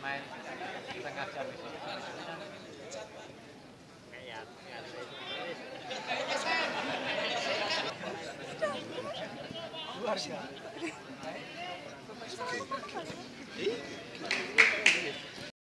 Main setengah jam itu. ja.